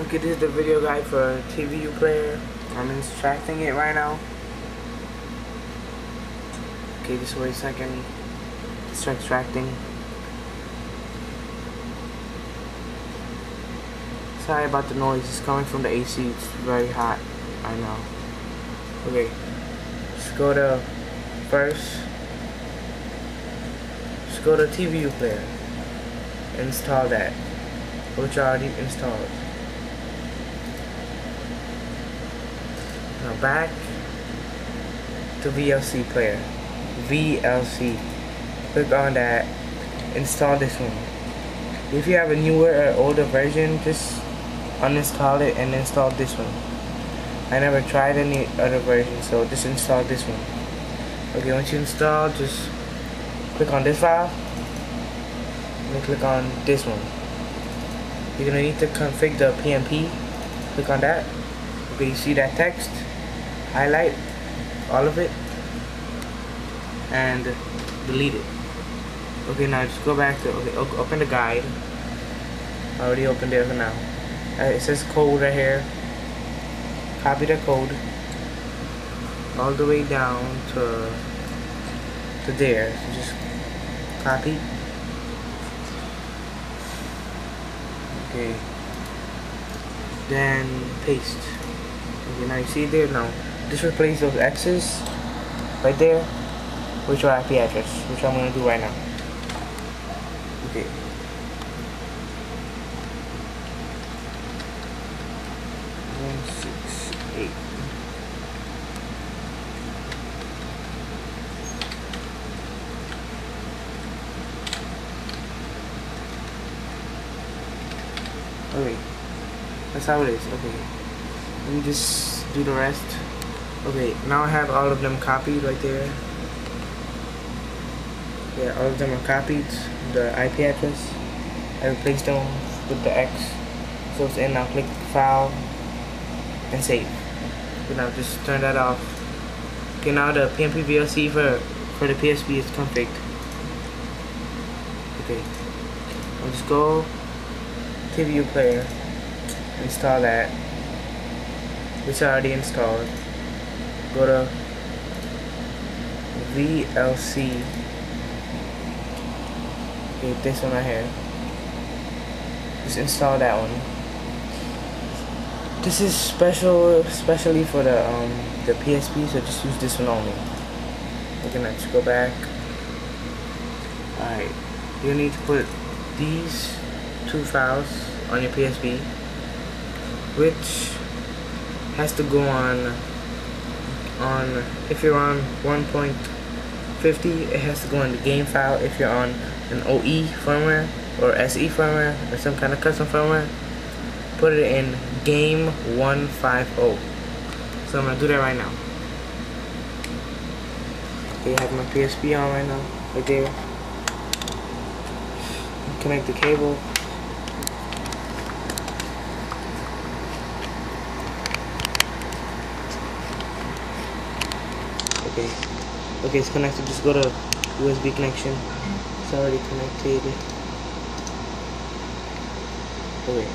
Okay, this is the video guide for TVU player. I'm extracting it right now. Okay, just wait a second. Start extracting. Sorry about the noise. It's coming from the AC. It's very hot. I know. Okay. Let's go to first. Let's go to TVU player. Install that. Which I already installed. Now back to VLC player. VLC. Click on that. Install this one. If you have a newer or older version, just uninstall it and install this one. I never tried any other version, so just install this one. Okay, once you install, just click on this file. And click on this one. You're gonna need to configure the PMP. Click on that. Okay, you see that text? Highlight all of it and delete it. Okay, now just go back to okay, open the guide. I already opened it for now. Uh, it says code right here. Copy the code all the way down to to there. So just copy. Okay. Then paste. Okay, now you see there now. Just replace those X's right there with your IP address, which I'm gonna do right now. Okay. One six eight. Okay. That's how it is. Okay. Let me just do the rest. Okay, now I have all of them copied right there. Yeah, all of them are copied. The IP address. I replaced them with the X. So it's in now click file and save. Okay, now just turn that off. Okay, now the PMP VLC for, for the PSP is configured. Okay. I'll just go TVU player. Install that. Which already installed. Go to VLC Okay, this one right here. Just install that one. This is special, especially for the um the PSP, so just use this one only. Okay, now just go back. Alright, you need to put these two files on your PSP, which has to go on on if you're on 1.50, it has to go in the game file. If you're on an OE firmware or SE firmware or some kind of custom firmware, put it in game 150. So I'm gonna do that right now. Okay, I have my PSP on right now, right there. Connect the cable. Okay. Okay, it's connected. Just go to USB connection. It's already connected. Wait,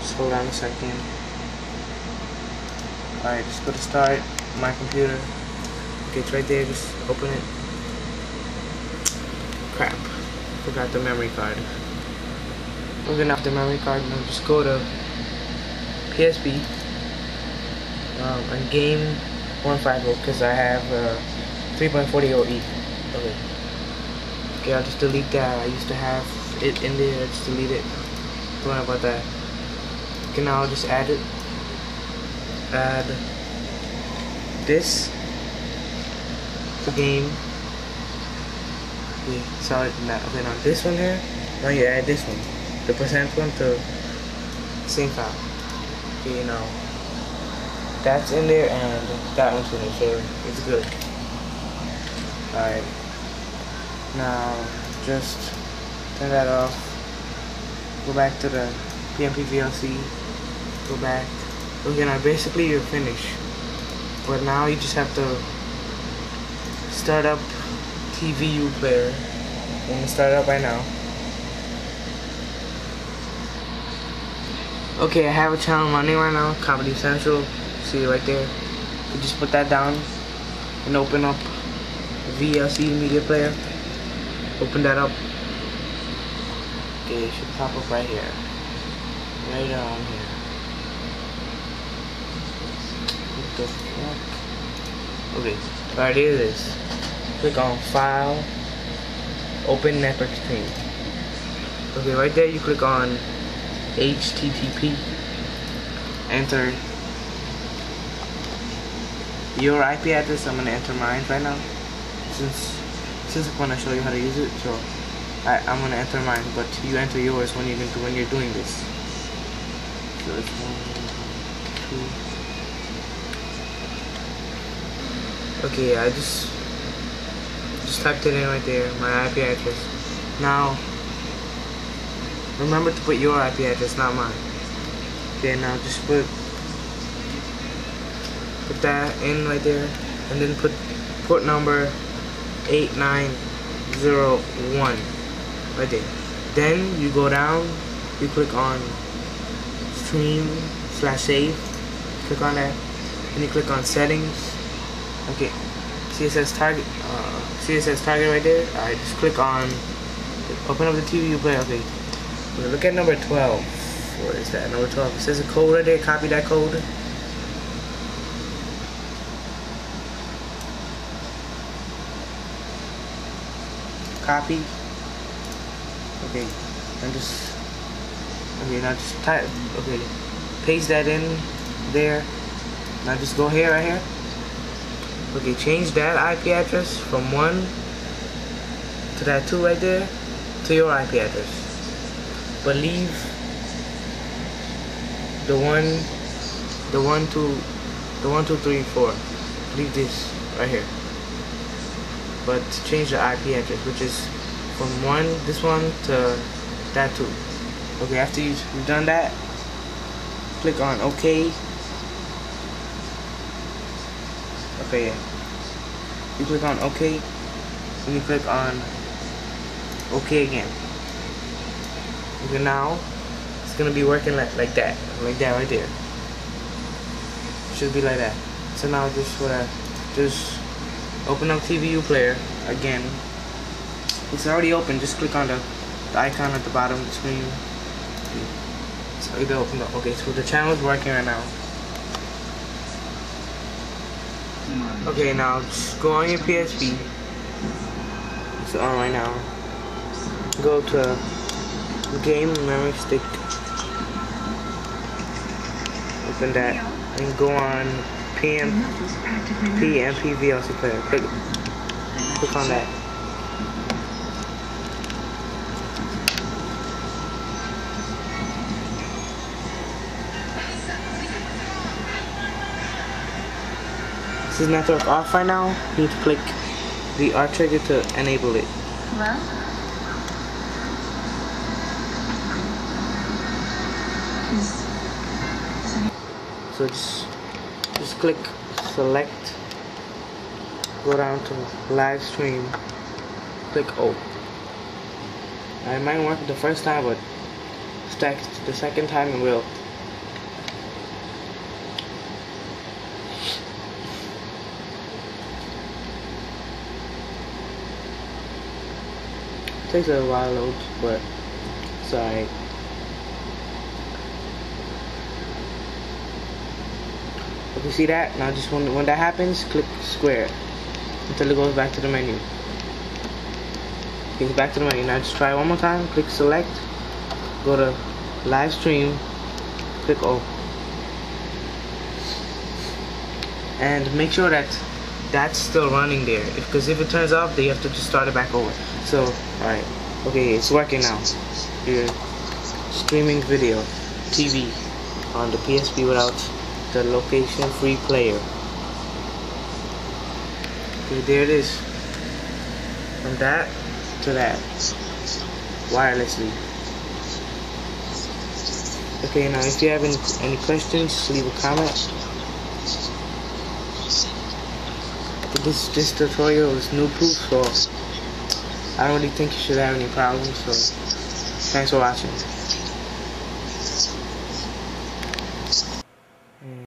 just hold on a second. Alright, just go to start, my computer. Okay, it's right there, just open it. Crap, forgot the memory card. We're gonna have the memory card now, just go to PSP um, and game 150 because I have uh, 3.40 OE. Okay. Okay, I'll just delete that. I used to have it in there. I just delete it. Don't worry about that. Okay, now I'll just add it. Add this the game. Okay, sorry. Now, okay, now this one here. Now you add this one, the percent one to same file. Okay, now that's in there and that one's in there, so it's good. Alright. Now, just turn that off. Go back to the PMP VLC. Go back. Okay, now basically you're finished. But now you just have to start up TVU player. I'm gonna start it up right now. Okay, I have a channel running right now, Comedy Central. See right there. You just put that down and open up VLC Media Player. Open that up. Okay, it should pop up right here. Right around here. What the fuck? Okay, right here it is. Click on File, Open Network Stream. Okay, right there you click on HTTP. Enter your IP address. I'm gonna enter mine right now, since since I'm gonna show you how to use it. So I, I'm gonna enter mine, but you enter yours when you're when you're doing this. So it's one, two. Okay, I just just typed it in right there, my IP address. Now Remember to put your IP address, not mine. Okay, now just put put that in right there, and then put port number 8901 right there. Then you go down, you click on stream slash save, click on that, and you click on settings. Okay, CSS target, uh, says target right there. Alright, just click on, open up the TVU play. Okay, look at number 12. what is that? Number 12. It says a code right there. Copy that code. Copy. Okay. And just okay now just type okay paste that in there. Now just go here right here. Okay, change that IP address from one to that two right there to your IP address but leave the one the one two the one two three four leave this right here but change the IP address which is from one this one to that two okay after you've done that click on OK okay yeah. you click on OK and you click on OK again Okay, now it's gonna be working like, like that, like that right there. Should be like that. So now just what I just open up TVU player again. It's already open. Just click on the, the icon at the bottom of the screen. So it'll open up. Okay, so the channel is working right now. Okay, now just go on your PSP. It's on right now. Go to game memory stick open that and go on PM VLC player click click on that This is network off right now. You need to click the R trigger to enable it. Hello? so just just click select go down to live stream click O. It might work the first time but stacked the second time it will takes a while load but sorry You see that? Now just when, when that happens, click square until it goes back to the menu. It's back to the menu. Now just try one more time. Click select. Go to live stream. Click O. And make sure that that's still running there. Because if, if it turns off, then you have to just start it back over. So, alright. Okay, it's working now. You're streaming video, TV on the PSP without the LocationFree player. Okay, there it is. From that to that. Wirelessly. Okay, now if you have any, any questions, leave a comment. This this tutorial is new proof, so I don't really think you should have any problems. So thanks for watching.